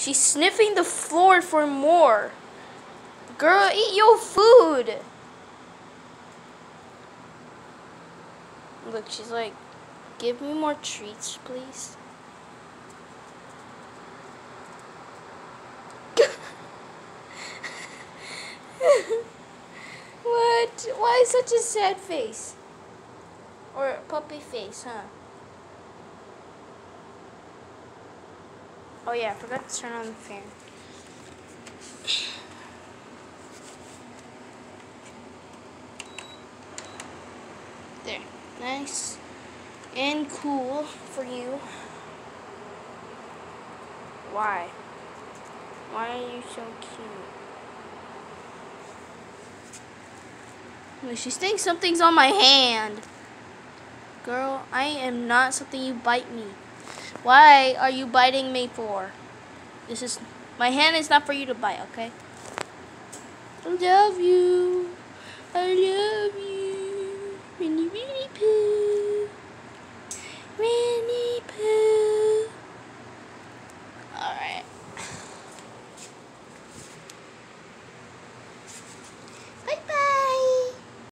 She's sniffing the floor for more. Girl, eat your food. Look, she's like, give me more treats, please. what? Why such a sad face? Or puppy face, huh? Oh yeah, I forgot to turn on the fan. There. Nice and cool for you. Why? Why are you so cute? She thinks something's on my hand. Girl, I am not something you bite me. Why are you biting me for? This is, my hand is not for you to bite, okay? I love you. I love